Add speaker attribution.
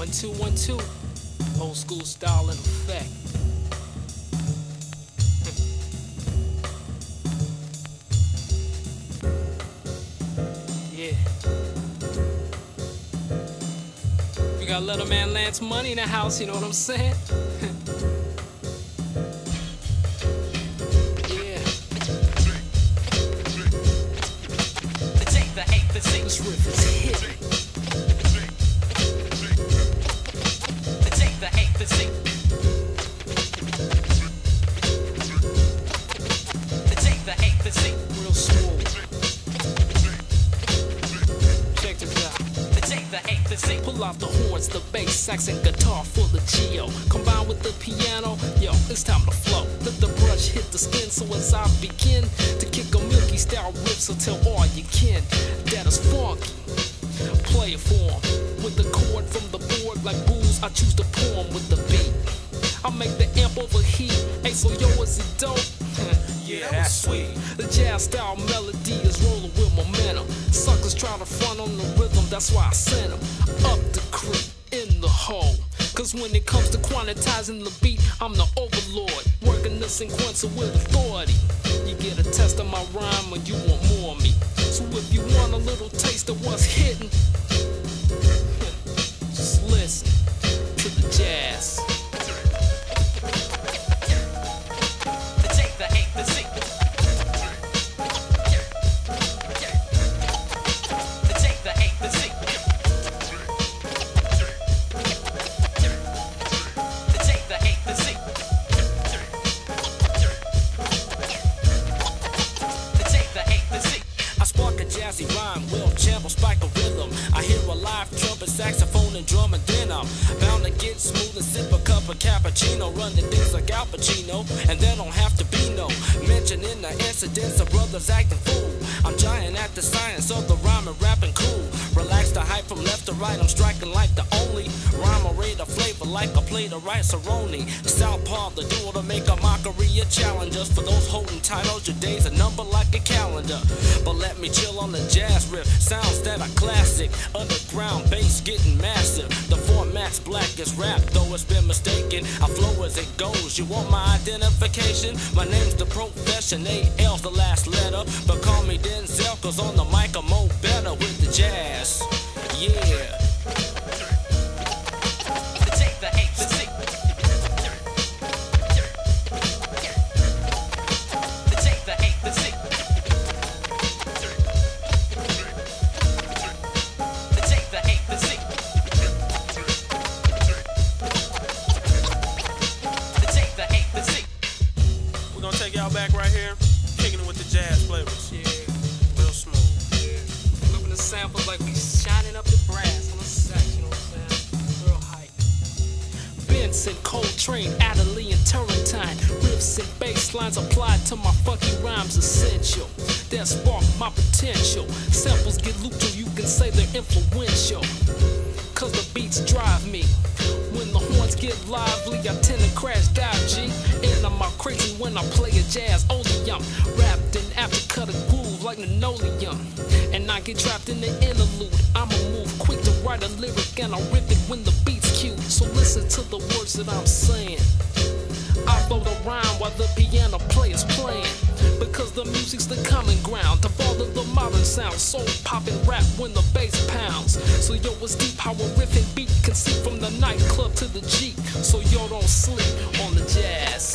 Speaker 1: One, two, one, two. Old school style in effect. yeah. We got Little Man Lance Money in the house, you know what I'm saying? yeah.
Speaker 2: Take the hate, the sing,
Speaker 1: Riff
Speaker 2: take the hate.
Speaker 1: Real smooth. Check this out.
Speaker 2: Take the sing.
Speaker 1: Pull out the horns, the bass, sax, and guitar full of Geo. Combined with the piano, yo, it's time to flow. Let the brush hit the skin, so as I begin to kick a milky style riff, so tell all you can that is funky. Play it for 'em. with the chord from the board like booze. I choose to pour 'em with the beat. I make the amp overheat. Hey, so yo, is it dope? yeah, that's sweet. The jazz style melody is rolling with momentum. Suckers try to front on the rhythm, that's why I sent 'em up the creek the. Cause when it comes to quantitizing the beat, I'm the overlord. Working the sequencer with authority. You get a test of my rhyme when you want more of me. So if you want a little taste of what's hitting, just listen to the jazz. Trumpet, saxophone, and drum, and then I'm bound to get smooth and sip a cup of cappuccino. Run the things like Al Pacino, and there don't have to be no mentioning the incidents of brothers acting fool. I'm giant at the science of the rhyme and rapping cool. Relax the hype from left to right, I'm striking like the only rhyme like a plate of rice roni. Southpaw, the duo to make a mockery of challengers. For those holding titles, your days a number like a calendar. But let me chill on the jazz riff. Sounds that are classic. Underground bass getting massive. The format's black as rap, though it's been mistaken. I flow as it goes. You want my identification? My name's the profession. A-L's the last letter. But call me Denzel, cause on the mic I'm more better with the jazz. Yeah. Benson, Coltrane, Adderley, and Turrentine. Riffs and bass lines applied to my funky rhymes essential. That spark my potential. Samples get looped till you can say they're influential. Cause the beats drive me. When the horns get lively, I tend to crash dive G. And I'm out crazy when I play a jazz oleum. Wrapped in after cut a groove like linoleum. And I get trapped in the interlude. I'ma move quick to write a lyric and I'll rip it to the words that I'm saying. I float around while the piano player's playing. Because the music's the common ground of all the modern sounds. Soul popping rap when the bass pounds. So yo, it's deep how a riff and beat can see from the nightclub to the Jeep. So yo, don't sleep on the jazz.